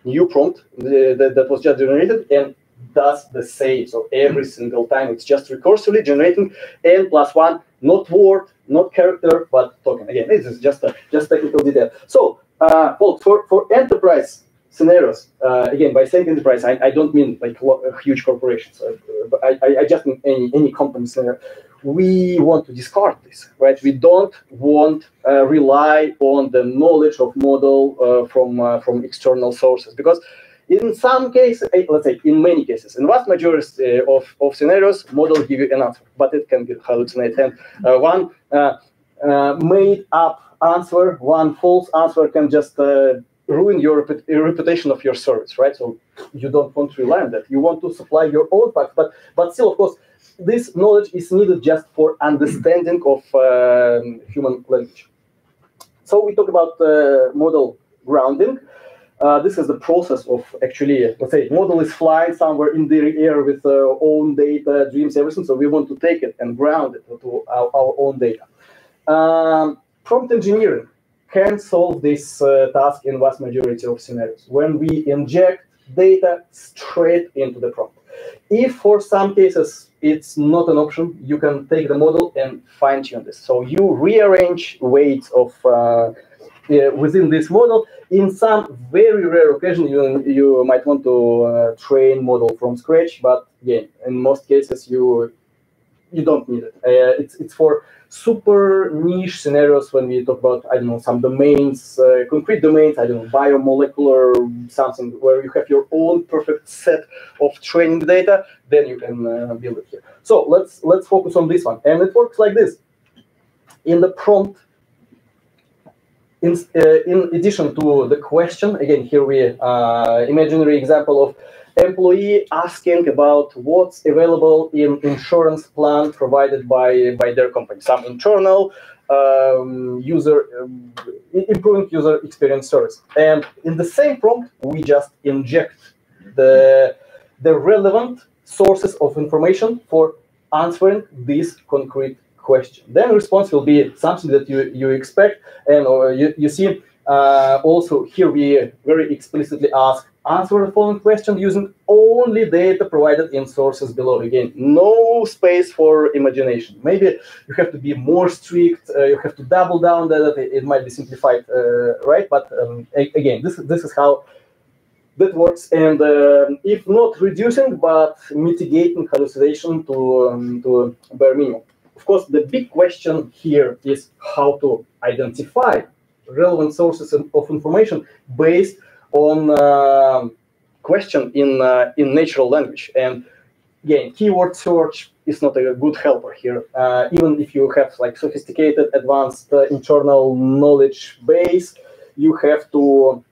new prompt the, the, that was just generated and does the same. So every single time it's just recursively generating n plus one, not word, not character, but token. Again, this is just a just technical detail. So, uh, well, for, for enterprise scenarios, uh, again, by saying enterprise, I, I don't mean like huge corporations, uh, but I, I just mean any, any company scenario. We want to discard this, right? We don't want uh, rely on the knowledge of model uh, from uh, from external sources because In some cases, eh, let's say in many cases, in vast majority uh, of, of scenarios, model give you an answer, but it can be hallucinate. And uh, one uh, uh, made up answer, one false answer can just ruin your reputation of your service, right? So you don't want to rely on that. You want to supply your own facts, but but still, of course, this knowledge is needed just for understanding of um, human language. So we talk about uh, model grounding. Uh, this is the process of actually, let's say, model is flying somewhere in the air with uh, own data, dreams, everything. So we want to take it and ground it to our, our own data. Um, prompt engineering can solve this uh, task in vast majority of scenarios when we inject data straight into the prompt. If for some cases it's not an option, you can take the model and fine tune this. So you rearrange weights of uh, within this model. In some very rare occasion, you, you might want to uh, train model from scratch, but again, in most cases, you you don't need it. Uh, it's it's for super niche scenarios when we talk about I don't know some domains, uh, concrete domains. I don't know biomolecular something where you have your own perfect set of training data. Then you can uh, build it here. So let's let's focus on this one, and it works like this. In the prompt, in, uh, in addition to the question, again here we uh, imaginary example of employee asking about what's available in insurance plan provided by, by their company, some internal um, user, um, improving user experience service. And in the same prompt, we just inject the, the relevant sources of information for answering this concrete question. Then response will be something that you, you expect. And uh, you, you see, uh, also here we very explicitly ask answer the following question using only data provided in sources below. Again, no space for imagination. Maybe you have to be more strict. Uh, you have to double down that. It might be simplified, uh, right? But um, again, this this is how that works. And uh, if not reducing, but mitigating hallucination to um, to bare minimum. Of course, the big question here is how to identify relevant sources of information based on uh, question in uh, in natural language. And again, keyword search is not a good helper here. Uh, even if you have like sophisticated, advanced uh, internal knowledge base, you have to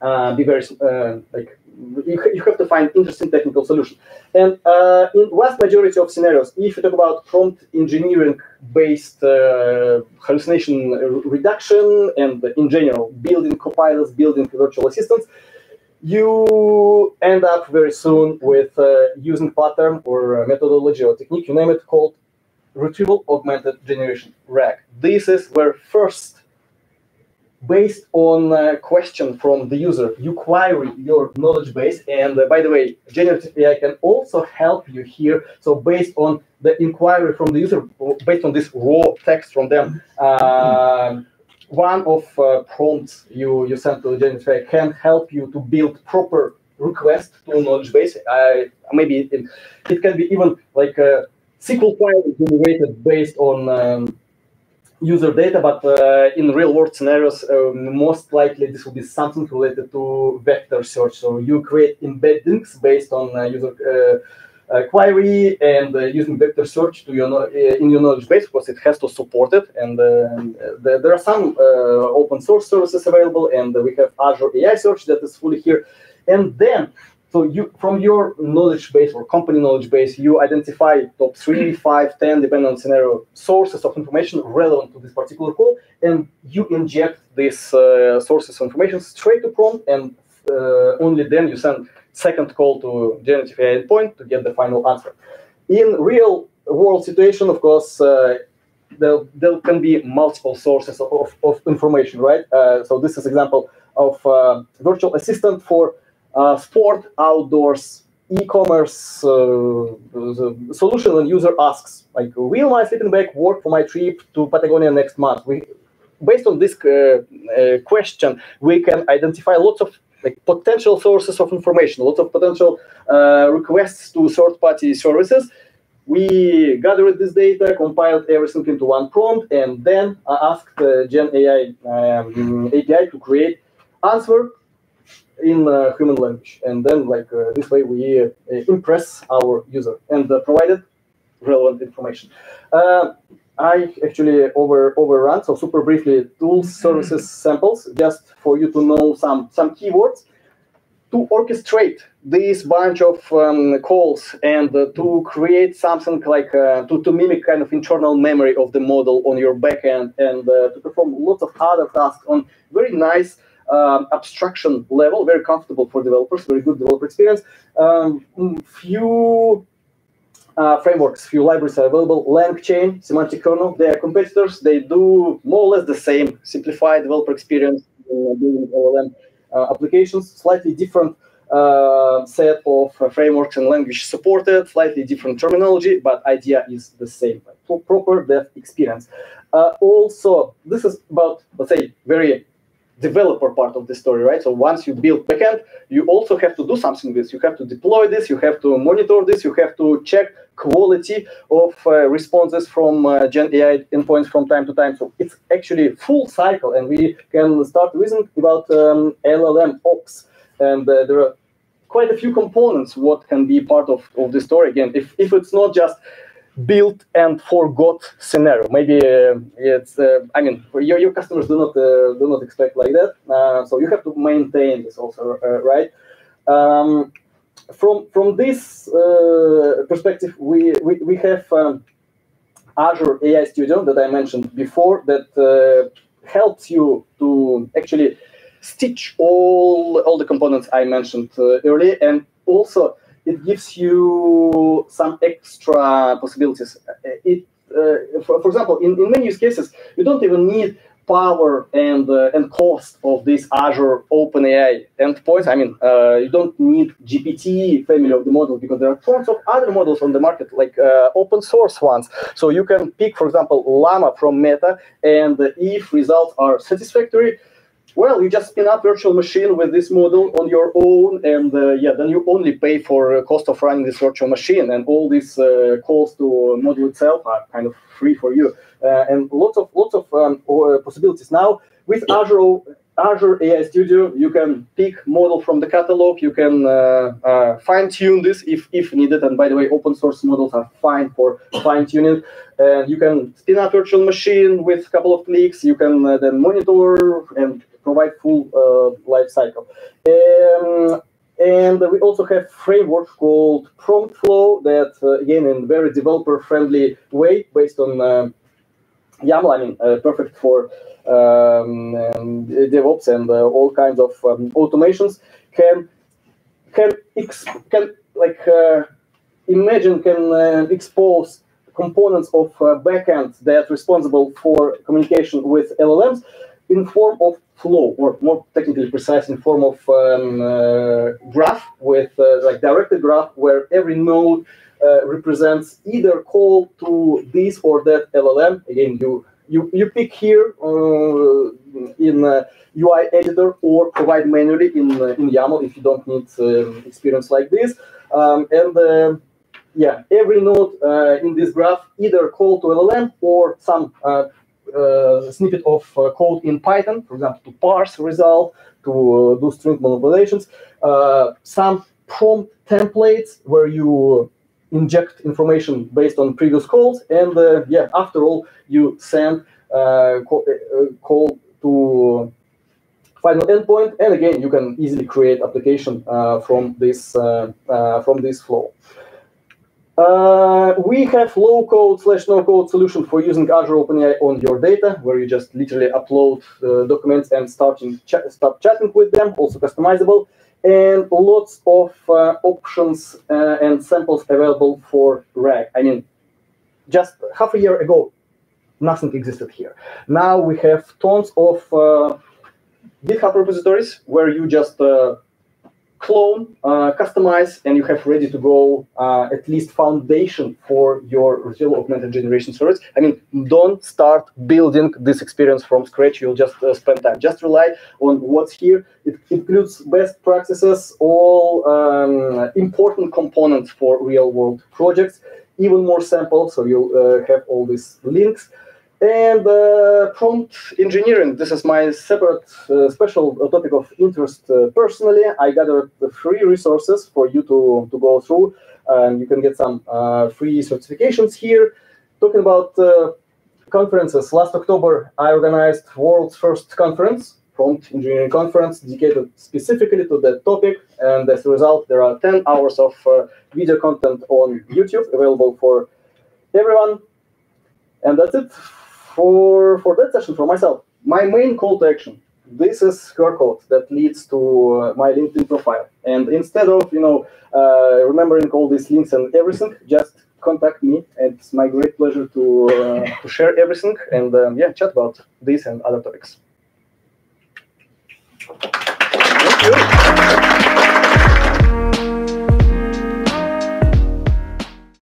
uh, be very uh, like you, you have to find interesting technical solution. And uh, in vast majority of scenarios, if you talk about prompt engineering based uh, hallucination reduction and in general building copilots, building virtual assistants, you end up very soon with uh, using pattern or methodology or technique, you name it, called retrieval augmented generation RAG. This is where first based on a question from the user, you query your knowledge base. And uh, by the way, generative AI can also help you here. So based on the inquiry from the user, based on this raw text from them, uh, one of uh, prompts you, you send to generative AI can help you to build proper request to knowledge base. maybe it, it, can be even like a SQL file generated based on um, user data, but uh, in real world scenarios, um, most likely this will be something related to vector search. So you create embeddings based on uh, user uh, uh query and uh, using vector search to your in your knowledge base because it has to support it. And the, there are some open source services available, and we have Azure AI Search that is fully here. And then so you, from your knowledge base or company knowledge base, you identify top three, five, ten, depending on scenario, sources of information relevant to this particular call, and you inject these uh, sources of information straight to prompt, and uh, only then you send second call to generative AI endpoint to get the final answer. In real world situation, of course, uh, there, there can be multiple sources of, of, of information, right? Uh, so this is example of uh, virtual assistant for uh, sport outdoors e-commerce uh, solution and user asks like will my sleeping bag work for my trip to patagonia next month? We based on this uh, uh, question we can identify lots of like potential sources of information lots of potential uh, requests to third-party services. We gathered this data compiled everything into one prompt and then asked gen ai um, api to create answer in uh, human language, and then like uh, this way we uh, impress our user and uh, provided relevant information. Uh, I actually over overrun so super briefly tools, services, samples, just for you to know some some keywords to orchestrate this bunch of um, calls and uh, to create something like uh, to, to mimic kind of internal memory of the model on your backend and uh, to perform lots of other tasks on very nice um, abstraction level, very comfortable for developers, very good developer experience. Um, few uh, frameworks, few libraries are available. LangChain, Semantic Kernel, they are competitors. They do more or less the same, simplified developer experience uh, building LLM uh, applications, slightly different uh, set of uh, frameworks and language supported, slightly different terminology, but idea is the same, proper dev experience. Uh, also, this is about, let's say, very developer part of the story, right? So once you build backend, you also have to do something with this. You have to deploy this, you have to monitor this, you have to check quality of uh, responses from uh, Gen AI endpoints from time to time. So it's actually full cycle, and we can start reasoning about um, LLM ops. And uh, there are quite a few components what can be part of, of the story. Again, if, if it's not just built and forgot scenario. Maybe uh, it's, uh, I mean, your, your customers do not uh, do not expect like that. Uh, so you have to maintain this also, uh, right? Um, from from this uh, perspective, we we, we have um, Azure AI Studio that I mentioned before that helps you to actually stitch all all the components I mentioned earlier, and also it gives you some extra possibilities. It, uh, for, for, example, in, in many use cases, you don't even need power and uh, and cost of this Azure OpenAI endpoints. I mean, uh, you don't need GPT family of the model because there are tons of other models on the market, like uh, open source ones. So you can pick, for example, Llama from Meta, and if results are satisfactory, well, you just spin up virtual machine with this model on your own, and uh, yeah, then you only pay for cost of running this virtual machine, and all these uh, calls to model itself are kind of free for you, uh, and lots of lots of um, uh, possibilities now with Azure. Azure AI Studio, you can pick model from the catalog. You can uh, uh, fine tune this if, if needed. And by the way, open source models are fine for fine tuning. And you can spin up virtual machine with a couple of clicks. You can then monitor and provide full uh, life cycle. Um, and we also have framework called Promptflow that, uh, again, in very developer-friendly way, based on um, YAML. I mean, uh, perfect for um, and DevOps and uh, all kinds of um, automations. Can can can like uh, imagine can uh, expose components of backend that responsible for communication with LLMs in form of flow, or more technically precise, in form of um, uh, graph with uh, like directed graph where every node uh, represents either call to this or that LLM. Again, you you, you pick here uh, in UI editor or provide manually in in YAML if you don't need um, experience like this. Um, and uh, yeah, every node uh, in this graph either call to LLM or some uh, uh, snippet of uh, code in Python, for example, to parse result, to uh, do string manipulations, some prompt templates where you inject information based on previous calls, and yeah, after all, you send call, call to final endpoint, and again, you can easily create application uh, from this uh, uh, from this flow. Uh, we have low code slash no code solution for using Azure OpenAI on your data, where you just literally upload uh, documents and ch start chatting with them, also customizable, and lots of uh, options uh, and samples available for RAG. I mean, just half a year ago, nothing existed here. Now we have tons of uh, GitHub repositories where you just uh, clone, uh, customize, and you have ready to go uh, at least foundation for your real augmented generation service. I mean, don't start building this experience from scratch. You'll just uh, spend time. Just rely on what's here. It includes best practices, all um, important components for real world projects, even more samples. So you'll uh, have all these links. And uh, prompt engineering, this is my separate uh, special topic of interest uh, personally. I gathered free resources for you to, to go through. And you can get some uh, free certifications here. Talking about uh, conferences, last October I organized world's first conference, prompt engineering conference, dedicated specifically to that topic. And as a result, there are 10 hours of uh, video content on YouTube available for everyone. And that's it for for that session for myself my main call to action this is QR code that leads to uh, my LinkedIn profile. And instead of you know uh, remembering all these links and everything, just contact me. It's my great pleasure to uh, to share everything and um, yeah, chat about this and other topics.